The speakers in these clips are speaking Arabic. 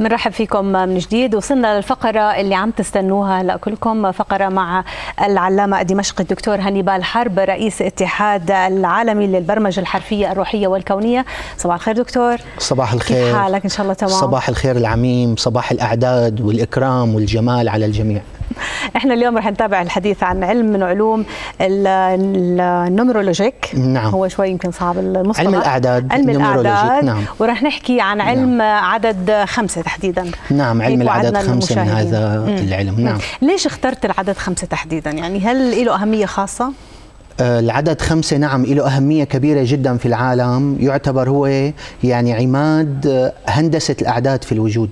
بنرحب فيكم من جديد. وصلنا للفقرة اللي عم تستنوها هلا كلكم فقرة مع العلامة الدمشقي الدكتور هانيبال حرب رئيس الاتحاد العالمي للبرمجة الحرفية الروحية والكونية. صباح الخير دكتور. صباح الخير. كيف حالك؟ إن شاء الله تمام. صباح الخير العميم صباح الأعداد والإكرام والجمال على الجميع. إحنا اليوم رح نتابع الحديث عن علم من علوم ال numerology. نعم. هو شوي يمكن صعب المصطلح. علم الأعداد علم الأعداد. نعم. ورح نحكي عن علم نعم. عدد خمسة تحديدا. نعم علم العدد خمسة من هذا مم. العلم نعم. ليش اخترت العدد خمسة تحديدا؟ يعني هل له أهمية خاصة؟ العدد خمسة نعم له أهمية كبيرة جدا في العالم. يعتبر هو يعني عماد هندسة الأعداد في الوجود.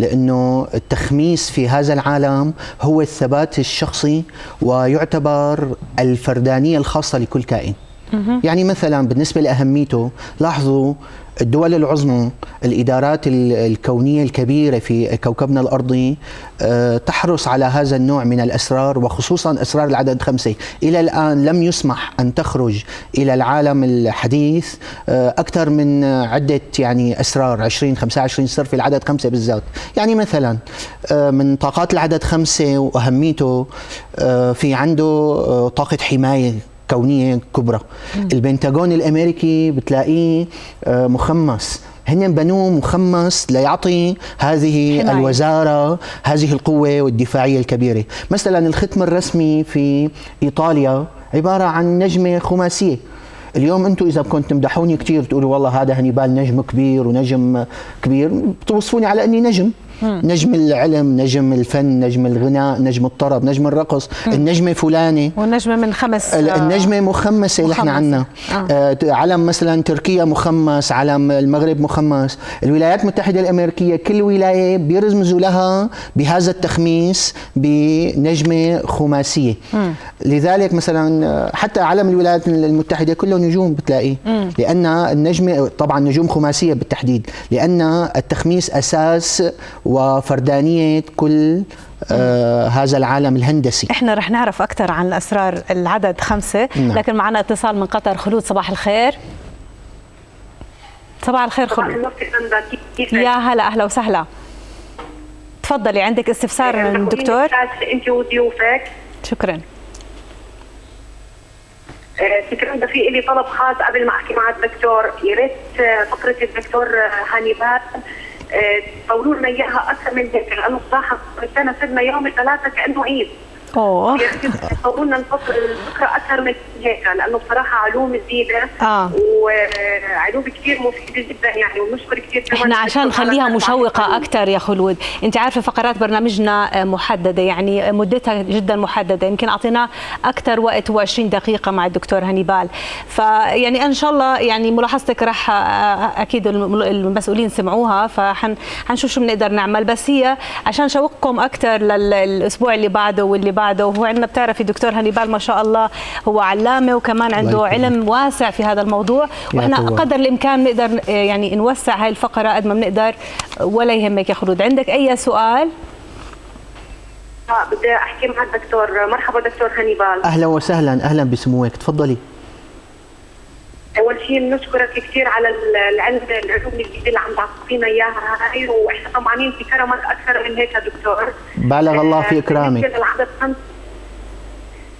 لأنه التخميس في هذا العالم هو الثبات الشخصي ويعتبر الفردانية الخاصة لكل كائن. يعني مثلا بالنسبة لأهميته لاحظوا الدول العظمى الإدارات الكونية الكبيرة في كوكبنا الأرضي آه، تحرص على هذا النوع من الأسرار وخصوصا أسرار العدد خمسة. إلى الآن لم يسمح أن تخرج إلى العالم الحديث آه، أكثر من عدة يعني أسرار 20 25 سر في العدد خمسة بالذات. يعني مثلا آه، من طاقات العدد خمسة وأهميته في عنده طاقة حماية. كونية كبرى. مم. البنتاغون الأمريكي بتلاقيه آه، مخمس. هن بنوه مخمس ليعطي هذه حماية. الوزارة هذه القوة والدفاعية الكبيرة. مثلا الختم الرسمي في إيطاليا عبارة عن نجمة خماسية. اليوم أنتم إذا بدكم تمدحوني كثير تقولوا والله هذا هنيبال نجم كبير ونجم كبير بتوصفوني على أني نجم. نجم العلم نجم الفن نجم الغناء نجم الطرب نجم الرقص مم. النجمة فلانة والنجمة من خمس النجمة مخمسة اللي إحنا عنا. آه. آه علم مثلا تركيا مخمس علم المغرب مخمس. الولايات المتحدة الأمريكية كل ولاية بيرمزوا لها بهذا التخميس بنجمة خماسية. مم. لذلك مثلا آه، حتى علم الولايات المتحدة كله نجوم بتلاقيه. لأن النجمة طبعا نجوم خماسية بالتحديد. لأن التخميس أساس وفردانية كل آه هذا العالم الهندسي. إحنا رح نعرف أكثر عن الأسرار العدد خمسة. نعم. لكن معنا اتصال من قطر. خلود صباح الخير. صباح الخير خلود. يا هلا أهلا وسهلا. تفضلي عندك استفسار من الدكتور أنت وضيوفك؟ شكرا. شكرا. ده في لي طلب خاص قبل ما أحكي مع الدكتور يا ريت فقره الدكتور هانيبال طولوا لنا إياها أكثر من هيك لأنه بصراحة كان صرنا يوم الثلاثاء كأنه عيد. أوه. طولوا لنا الفكرة أكثر من هيك لأنه بصراحة علوم جديدة آه. وعلوم كثير مفيدة جدا يعني ونشكر كثير إحنا عشان نخليها مشوقة أكثر يا خلود أنت عارفة فقرات برنامجنا محددة يعني مدتها جدا محددة. يمكن أعطيناه أكثر وقت هو 20 دقيقة مع الدكتور هانيبال. فيعني إن شاء الله يعني ملاحظتك راح أكيد المسؤولين سمعوها فحنشوف شو بنقدر نعمل. بس هي عشان نشوقكم أكثر للأسبوع اللي بعده واللي بعده وهو عندنا بتعرفي دكتور هانيبال ما شاء الله هو علامة وكمان عنده علم واسع في هذا الموضوع. وإحنا قدر الإمكان نقدر يعني نوسع هاي الفقرة قد ما بنقدر ولا يهمك يا خلود. عندك أي سؤال؟ آه بدي أحكي مع الدكتور. مرحبا دكتور هانيبال. أهلا وسهلا. أهلا بسموك. تفضلي. أول شيء بنشكرك كثير على العلم العلوم الجديدة اللي عم تعطينا إياها هاي وإحنا طمعانين في كرمك أكثر من هيك دكتور. بالغ الله في اكرامك بالنسبة للعدد خمس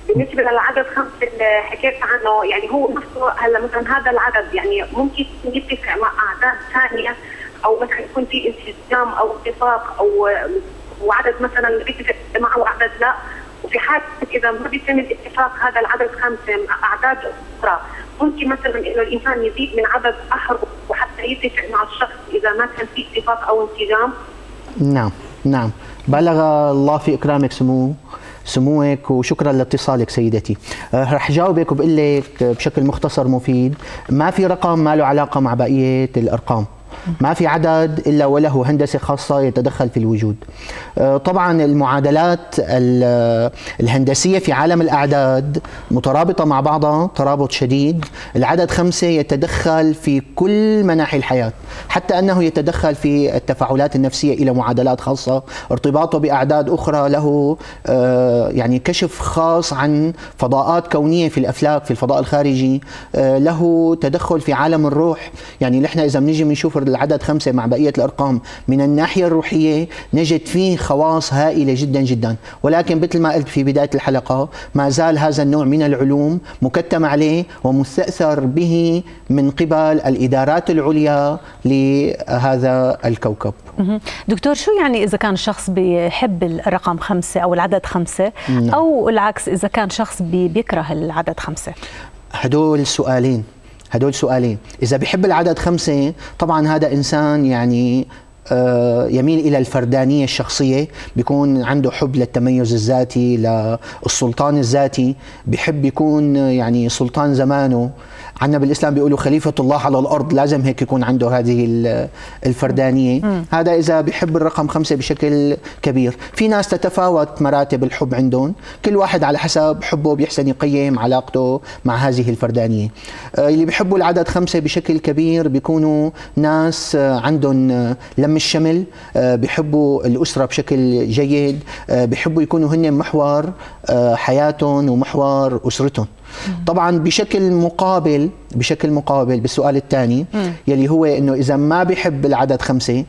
بالنسبة للعدد خمس اللي حكيت عنه يعني هو نفسه هلا مثلا هذا العدد يعني ممكن يتفق مع أعداد ثانية أو مثلا يكون في انسجام أو اتفاق أو وعدد مثلا بيتفق معه عدد لا. وفي حال إذا ما بيتم الاتفاق هذا العدد خمسه مع أعداد أخرى. ممكن مثلا انه الإنسان يزيد من عدد احرف وحتى يتفق مع الشخص إذا ما كان في اتفاق أو انسجام. نعم نعم. بلغ الله في إكرامك سمو سموك وشكرا لاتصالك سيدتي. أه رح جاوبك وبقول لك بشكل مختصر مفيد. ما في رقم ما له علاقة مع بقية الأرقام. ما في عدد إلا وله هندسة خاصة يتدخل في الوجود. آه، طبعا المعادلات الهندسية في عالم الأعداد مترابطة مع بعضها ترابط شديد، العدد خمسة يتدخل في كل مناحي الحياة، حتى أنه يتدخل في التفاعلات النفسية إلى معادلات خاصة، ارتباطه بأعداد أخرى له آه، يعني كشف خاص عن فضاءات كونية في الأفلاك في الفضاء الخارجي، آه، له تدخل في عالم الروح، يعني نحن إذا بنيجي بنشوف العدد خمسة مع بقية الأرقام من الناحية الروحية نجد فيه خواص هائلة جدا جدا. ولكن مثل ما قلت في بداية الحلقة ما زال هذا النوع من العلوم مكتم عليه ومستأثر به من قبل الإدارات العليا لهذا الكوكب. دكتور شو يعني إذا كان شخص بيحب الرقم خمسة أو العدد خمسة؟ نعم. أو العكس إذا كان شخص بيكره العدد خمسة؟ هدول سؤالين. هدول سؤالين. إذا بيحب العدد خمسة طبعا هذا إنسان يعني آه، يميل إلى الفردانية الشخصية بيكون عنده حب للتميز الذاتي للسلطان الذاتي بحب يكون يعني سلطان زمانه. عندنا بالإسلام بيقولوا خليفة الله على الأرض لازم هيك يكون عنده هذه الفردانية. م. هذا إذا بيحب الرقم خمسة بشكل كبير. في ناس تتفاوت مراتب الحب عندهم كل واحد على حسب حبه بيحسن يقيم علاقته مع هذه الفردانية. آه، اللي بيحبوا العدد خمسة بشكل كبير بيكونوا ناس آه، عندهم آه، لم الشمل بيحبوا الأسرة بشكل جيد بيحبوا يكونوا هن محور حياتهم ومحور أسرتهم. طبعا بشكل مقابل بشكل مقابل بالسؤال الثاني يلي هو إنه إذا ما بيحب العدد خمسة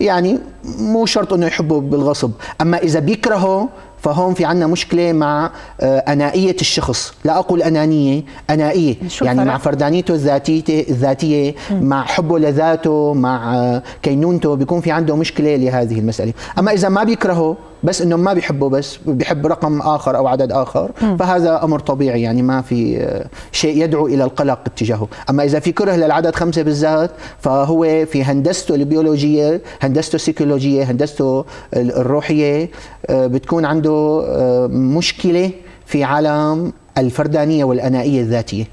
يعني مو شرط إنه يحبه بالغصب. أما إذا بيكرهه فهون في عندنا مشكلة مع آه، أنائية الشخص. لا أقول أنانية أنائية. يعني فرق؟ مع فردانيته الذاتية الذاتية مع حبه لذاته مع آه، كينونته بيكون في عنده مشكلة لهذه المسألة. أما إذا ما بيكرهه بس إنه ما بيحبه بس بيحب رقم آخر أو عدد آخر م. فهذا أمر طبيعي. يعني ما في آه، شيء يدعو إلى القلق اتجاهه. أما إذا في كره للعدد خمسة بالذات فهو في هندسته البيولوجية هندسته السيكولوجية هندسته الروحية بتكون عنده آه، مشكلة في عالم الفردانية والأنائية الذاتية.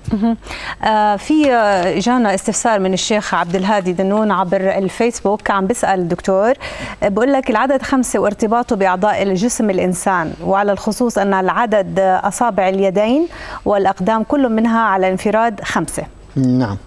آه في آه، جانا استفسار من الشيخ عبد الهادي دنون عبر الفيسبوك عم بيسأل الدكتور بقول لك العدد خمسة وارتباطه بأعضاء الجسم الإنسان وعلى الخصوص أن العدد أصابع اليدين والأقدام كل منها على انفراد خمسة. نعم.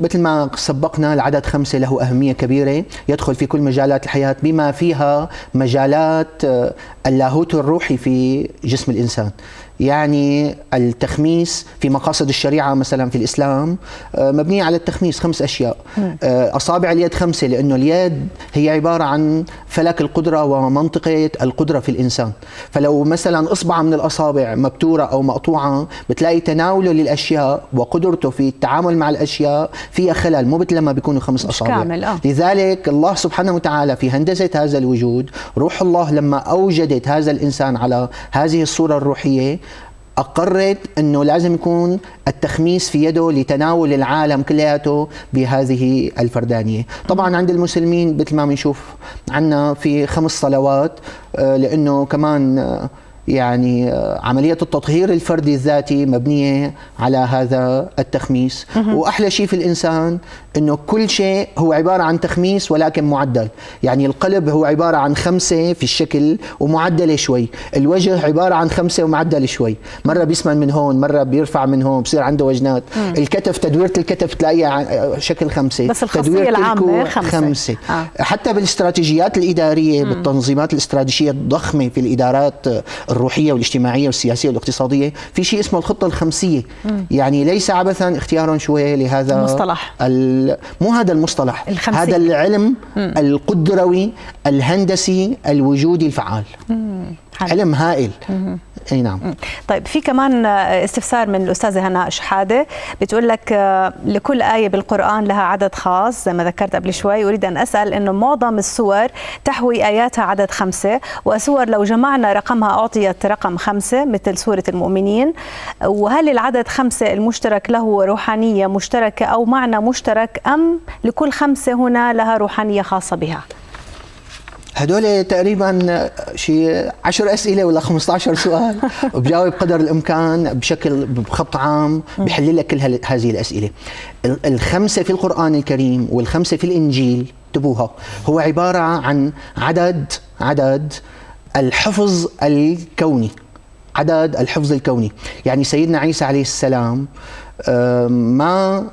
مثل ما سبقنا العدد خمسة له أهمية كبيرة يدخل في كل مجالات الحياة بما فيها مجالات أه، اللاهوت الروحي في جسم الإنسان. يعني التخميس في مقاصد الشريعة مثلا في الإسلام أه، مبنية على التخميس خمس أشياء. أه، أصابع اليد خمسة لأنه اليد هي عبارة عن فلك القدرة ومنطقة القدرة في الإنسان. فلو مثلا إصبع من الأصابع مبتورة أو مقطوعة بتلاقي تناوله للأشياء وقدرته في التعامل مع الأشياء فيها خلل مو مثل لما بيكونوا خمس أصابع. كامل آه. لذلك الله سبحانه وتعالى في هندسة هذا الوجود روح الله لما أوجدت هذا الإنسان على هذه الصورة الروحية أقرت أنه لازم يكون التخميس في يده لتناول العالم كلياته بهذه الفردانية. طبعا عند المسلمين مثل ما بنشوف عندنا في خمس صلوات آه، لأنه كمان آه، يعني آه، عملية التطهير الفردي الذاتي مبنية على هذا التخميس وأحلى شيء في الإنسان أنه كل شيء هو عبارة عن تخميس ولكن معدل يعني القلب هو عبارة عن خمسة في الشكل ومعدلة شوي الوجه عبارة عن خمسة ومعدل شوي مرة بيسمن من هون مرة بيرفع من هون بصير عنده وجنات مم. الكتف تدويرة الكتف تلاقيها شكل خمسة بس الخاصية العامة خمسة, خمسة. آه. حتى بالإستراتيجيات الإدارية مم. بالتنظيمات الاستراتيجية الضخمة في الإدارات الروحية والاجتماعية والسياسية والاقتصادية في شيء اسمه الخطة الخمسية مم. يعني ليس عبثا اختيارا شوي لهذا المصطلح مو هذا المصطلح الخمسية. هذا العلم مم. القدروي الهندسي الوجودي الفعال مم. علم هائل. مم. أي نعم. طيب في كمان استفسار من الأستاذة هناء شحادة. بتقول لك آه، لكل آية بالقرآن لها عدد خاص زي ما ذكرت قبل شوي. أريد أن أسأل إنه معظم السور تحوي آياتها عدد خمسة وسور لو جمعنا رقمها أعطيت رقم خمسة مثل سورة المؤمنين. وهل العدد خمسة المشترك له روحانية مشتركة أو معنى مشترك أم لكل خمسة هنا لها روحانية خاصة بها؟ هدول تقريبا شيء 10 أسئلة ولا 15 سؤال. وبجاوب قدر الإمكان بشكل بخط عام بحل لك كل هذه الأسئلة. الخمسة في القرآن الكريم والخمسة في الإنجيل انتبوها هو عبارة عن عدد عدد الحفظ الكوني. عدد الحفظ الكوني. يعني سيدنا عيسى عليه السلام ما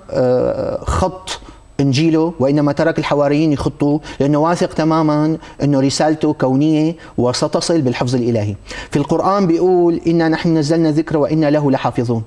خط إنجيله وإنما ترك الحواريين يخطوا لأنه واثق تماما أنه رسالته كونية وستصل بالحفظ الإلهي. في القرآن بيقول إنا نحن نزلنا ذكر وإنا له لحافظون.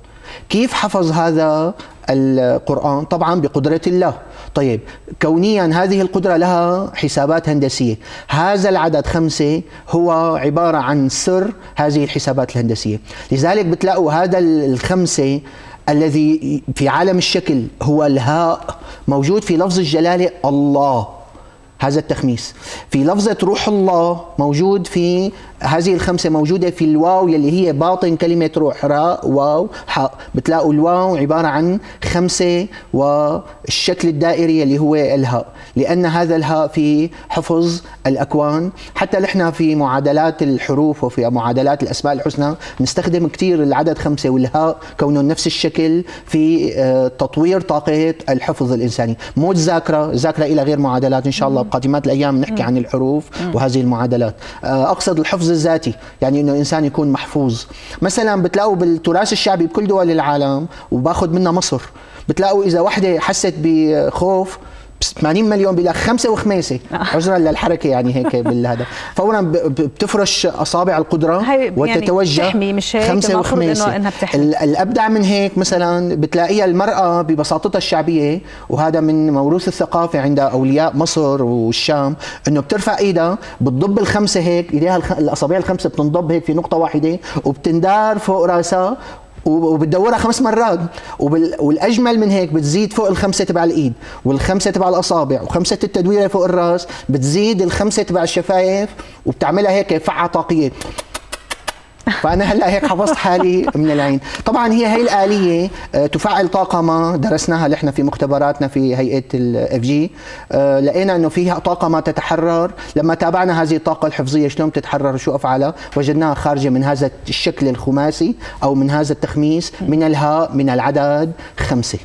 كيف حفظ هذا القرآن طبعا بقدرة الله طيب كونيا هذه القدرة لها حسابات هندسية هذا العدد خمسة هو عبارة عن سر هذه الحسابات الهندسية لذلك بتلاقوا هذا الخمسة الذي في عالم الشكل هو الهاء موجود في لفظ الجلالة الله. هذا التخميس. في لفظة روح الله موجود في هذه الخمسة موجودة في الواو يلي هي باطن كلمة روح راء واو حاء بتلاقوا الواو عبارة عن خمسة والشكل الدائري اللي هو الهاء. لأن هذا الهاء في حفظ الأكوان حتى نحن في معادلات الحروف وفي معادلات الأسماء الحسنى نستخدم كثير العدد خمسة والهاء كونه نفس الشكل في آه، تطوير طاقة الحفظ الإنساني. مو الذاكرة الذاكرة إلى غير معادلات إن شاء الله. بقادمات الأيام نحكي عن الحروف وهذه المعادلات. آه، أقصد الحفظ الذاتي يعني إنه الانسان يكون محفوظ. مثلا بتلاقوا بالتراث الشعبي بكل دول العالم وباخذ منها مصر. بتلاقوا إذا وحدة حست بخوف 80 مليون بلا خمسة وخميسه عذرا للحركة يعني هيك بالهذا. فورا بتفرش أصابع القدرة يعني وتتوجه يعني مش هيك؟ خمسة وخميسه إنه الأبدع من هيك مثلا بتلاقيها المرأة ببساطتها الشعبية وهذا من موروث الثقافة عند أولياء مصر والشام إنه بترفع إيدها بتضب الخمسة هيك إيديها الأصابع الخمسة بتنضب هيك في نقطة واحدة وبتندار فوق رأسها وبتدورها خمس مرات. والأجمل من هيك بتزيد فوق الخمسة تبع الإيد. والخمسة تبع الأصابع. وخمسة التدويرة فوق الرأس. بتزيد الخمسة تبع الشفايف. وبتعملها هيك دفعة طاقية. فأنا هلأ هيك حفظت حالي من العين. طبعا هي هي الآلية آه، تفعل طاقه ما درسناها نحن في مختبراتنا في هيئة الاف جي آه، لقينا إنه فيها طاقه ما تتحرر. لما تابعنا هذه الطاقة الحفظية شلون تتحرر وشو أفعالها؟ وجدناها خارجة من هذا الشكل الخماسي أو من هذا التخميس من الهاء من العدد خمسة.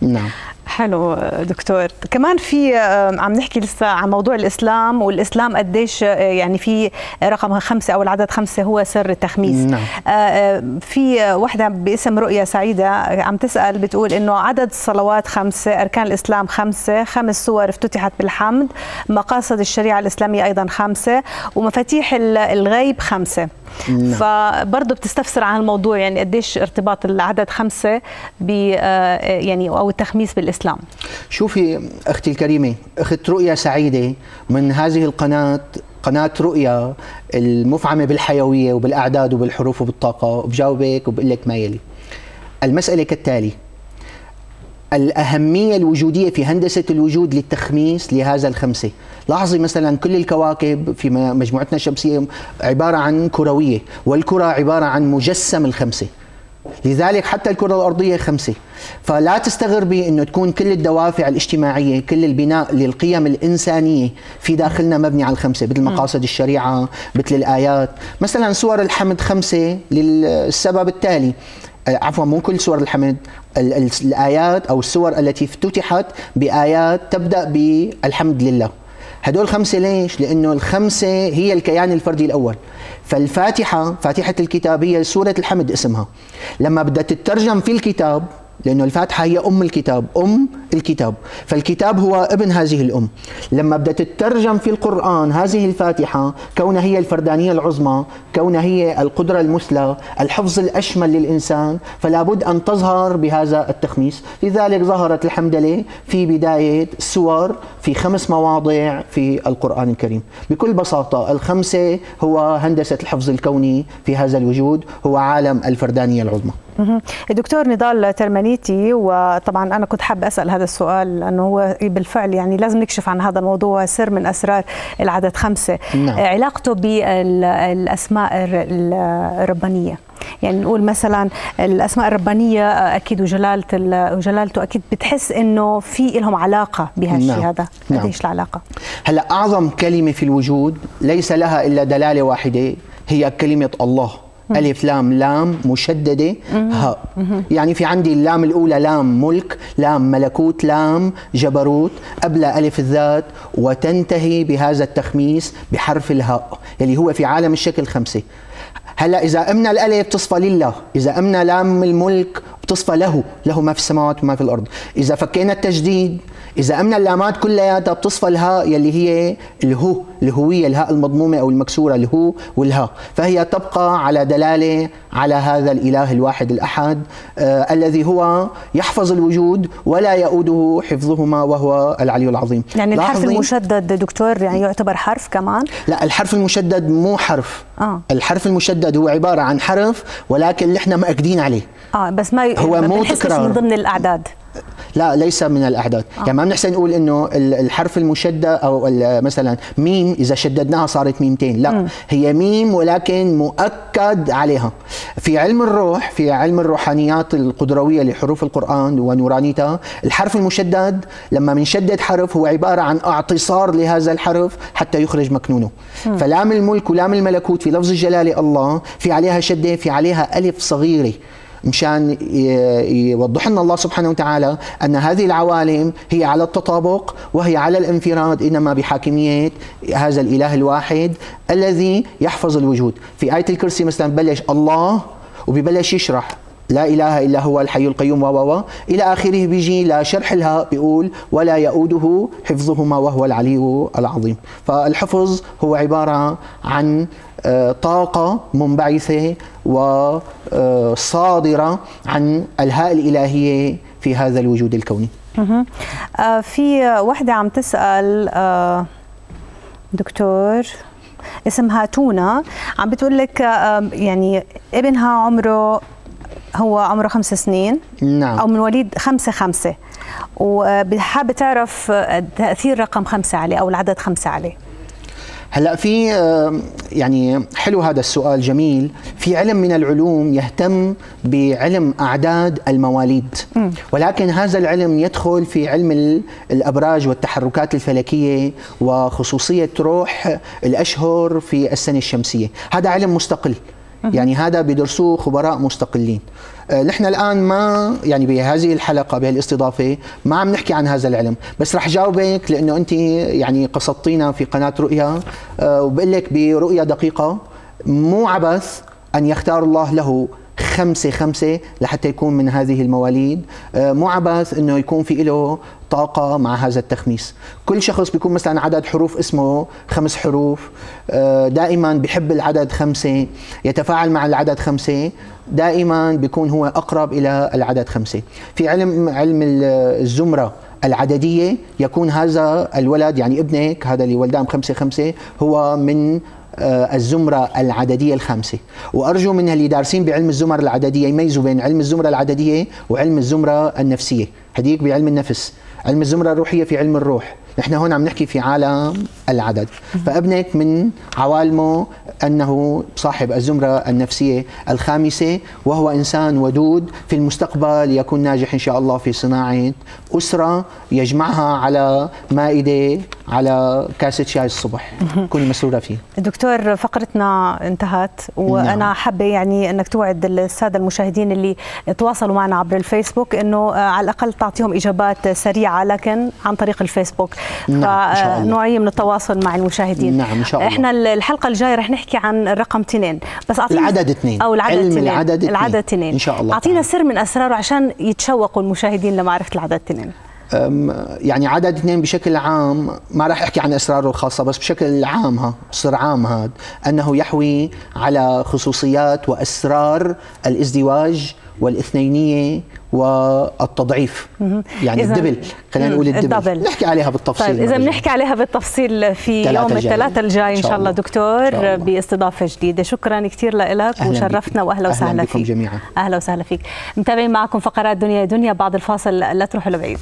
نعم. حلو دكتور كمان في آه، عم نحكي لسه عن موضوع الإسلام والإسلام قديش آه، يعني في رقم خمسة أو العدد خمسة هو سر التخميس نعم. آه، في وحدة باسم رؤيا سعيدة عم تسأل بتقول إنه عدد الصلوات خمسة أركان الإسلام خمسة خمس سور افتتحت بالحمد مقاصد الشريعة الإسلامية أيضا خمسة ومفاتيح الغيب خمسة نعم. فبرضه بتستفسر عن الموضوع يعني قديش ارتباط العدد خمسة ب يعني أو التخميس بالإسلام الإسلام. شوفي أختي الكريمة أخت رؤيا سعيدة من هذه القناة قناة رؤيا المفعمة بالحيوية وبالأعداد وبالحروف وبالطاقة وبجاوبك وبقول لك ما يلي. المسألة كالتالي الأهمية الوجودية في هندسة الوجود للتخميس لهذا الخمسة. لاحظي مثلا كل الكواكب في مجموعتنا الشمسية عبارة عن كروية والكرة عبارة عن مجسم الخمسة. لذلك حتى الكرة الأرضية خمسة. فلا تستغربي أنه تكون كل الدوافع الاجتماعية كل البناء للقيم الإنسانية في داخلنا مبني على الخمسة مثل مقاصد الشريعة مثل الآيات. مثلا سور الحمد خمسة للسبب التالي. آه، عفوا مو كل سور الحمد الآيات أو السور التي افتتحت بآيات تبدأ بالحمد لله. هدول خمسة ليش؟ لأنه الخمسة هي الكيان الفردي الأول فالفاتحة فاتحة الكتاب هي سورة الحمد اسمها لما بدها تترجم في الكتاب لأنه الفاتحة هي أم الكتاب أم الكتاب. فالكتاب هو ابن هذه الأم. لما بدها تترجم في القرآن هذه الفاتحة كونها هي الفردانية العظمى كونها هي القدرة المثلى الحفظ الأشمل للإنسان فلا بد أن تظهر بهذا التخميس. لذلك ظهرت الحمدلة في بداية سور في خمس مواضع في القرآن الكريم. بكل بساطة الخمسة هو هندسة الحفظ الكوني في هذا الوجود هو عالم الفردانية العظمى. الدكتور نضال ترمانيتي وطبعا أنا كنت حابة أسأل هذا السؤال لأنه هو بالفعل يعني لازم نكشف عن هذا الموضوع سر من أسرار العدد خمسة نعم. علاقته بالأسماء الربانية يعني نقول مثلا الأسماء الربانية أكيد وجلالة وجلالته أكيد بتحس إنه في لهم علاقة بهالشيء نعم. هذا نعم. قديش العلاقه هلا أعظم كلمة في الوجود ليس لها إلا دلالة واحدة هي كلمة الله ألف لام لام مشددة هاء يعني في عندي اللام الأولى لام ملك لام ملكوت لام جبروت قبل ألف الذات وتنتهي بهذا التخميس بحرف الهاء اللي هو في عالم الشكل خمسة. هلأ إذا أمنا الألف تصفى لله إذا أمنا لام الملك بتصفى له له ما في السماوات وما في الأرض. إذا فكينا التجديد إذا امنا اللامات كلياتها بتصفى الهاء يلي هي الهو الهويه الهاء المضمومة أو المكسورة الهو والها. فهي تبقى على دلالة على هذا الإله الواحد الأحد آه الذي هو يحفظ الوجود ولا يؤوده حفظهما وهو العلي العظيم. يعني الحرف المشدد دكتور يعني يعتبر حرف كمان؟ لا الحرف المشدد مو حرف. آه. الحرف المشدد هو عبارة عن حرف ولكن نحن مأكدين عليه. آه بس ما هو مو تكرار. من ضمن الأعداد. لا ليس من الاعداد آه. يعني ما بنحسن نقول إنه الحرف المشدد أو مثلا ميم إذا شددناها صارت ميمتين لا م. هي ميم ولكن مؤكد عليها في علم الروح في علم الروحانيات القدروية لحروف القرآن ونورانيتها الحرف المشدد لما بنشدد حرف هو عبارة عن اعتصار لهذا الحرف حتى يخرج مكنونه م. فلام الملك ولام الملكوت في لفظ الجلاله الله في عليها شدة في عليها ألف صغيرة مشان يوضح لنا الله سبحانه وتعالى أن هذه العوالم هي على التطابق وهي على الانفراد إنما بحاكمية هذا الإله الواحد الذي يحفظ الوجود. في آية الكرسي مثلا بلش الله وببلش يشرح. لا إله إلا هو الحي القيوم و إلى آخره بيجي لشرح لها بيقول ولا يؤوده حفظهما وهو العلي العظيم. فالحفظ هو عبارة عن آه، طاقة منبعثة وصادره عن الهاء الإلهية في هذا الوجود الكوني. آه، في وحدة عم تسأل آه، دكتور اسمها تونا. عم بتقول لك يعني ابنها عمره هو عمره خمس سنين. نعم. أو من وليد خمسة خمسة. وحابة تعرف تأثير رقم خمسة عليه أو العدد خمسة عليه هلا في يعني حلو هذا السؤال جميل. في علم من العلوم يهتم بعلم أعداد المواليد. ولكن هذا العلم يدخل في علم الأبراج والتحركات الفلكية وخصوصية روح الأشهر في السنة الشمسية. هذا علم مستقل. يعني هذا بدرسوه خبراء مستقلين. آه، نحن الآن ما يعني بهذه الحلقة بهالاستضافة ما عم نحكي عن هذا العلم بس رح جاوبك لأنه أنت يعني قصدتينا في قناة رؤيا آه، وبقول لك برؤيا دقيقة مو عبث أن يختار الله له خمسة خمسة لحتى يكون من هذه المواليد. آه، مو عبث إنه يكون في له طاقة مع هذا التخميس. كل شخص بيكون مثلا عدد حروف اسمه خمس حروف. آه، دائما بحب العدد خمسة يتفاعل مع العدد خمسة. دائما بيكون هو أقرب إلى العدد خمسة. في علم علم الزمرة العددية يكون هذا الولد يعني ابنك هذا اللي ولدان خمسة خمسة هو من الزمرة العددية الخامسة وأرجو من اللي دارسين بعلم الزمر العددية يميزوا بين علم الزمرة العددية وعلم الزمرة النفسية. هديك بعلم النفس. علم الزمرة الروحية في علم الروح. نحن هون عم نحكي في عالم العدد. فابنك من عوالمه أنه صاحب الزمرة النفسية الخامسة وهو إنسان ودود في المستقبل يكون ناجح إن شاء الله في صناعة أسرة يجمعها على مائدة على كاسة شاي الصبح. كوني مسرورة فيه. دكتور فقرتنا انتهت وأنا نعم. حابة يعني أنك توعد السادة المشاهدين اللي تواصلوا معنا عبر الفيسبوك أنه على الأقل تعطيهم إجابات سريعة لكن عن طريق الفيسبوك. نعم فنوعية من التواصل مع المشاهدين. نعم إن شاء الله. إحنا الحلقة الجاية رح نحكي عن الرقم اثنين. بس العدد اثنين. أو العدد علم. العدد اثنين. العدد اثنين. إن شاء الله. أعطينا سر من أسراره عشان يتشوقوا المشاهدين لمعرفة العدد اثنين. يعني عدد اثنين بشكل عام ما راح أحكي عن اسراره الخاصة بس بشكل عام ها سر عام هذا أنه يحوي على خصوصيات وأسرار الإزدواج والإثنينية والتضعيف. يعني الدبل خلينا نقول الدبل. نحكي عليها بالتفصيل طيب اذا بنحكي عليها بالتفصيل في يوم الثلاثاء الجاي إن شاء الله دكتور الله. باستضافة جديدة. شكرا كثير لك وشرفتنا واهلا وسهلا فيك. جميعا. أهلا وسهلا فيك. متابعين معكم فقرات دنيا دنيا بعد الفاصل لا تروحوا لبعيد.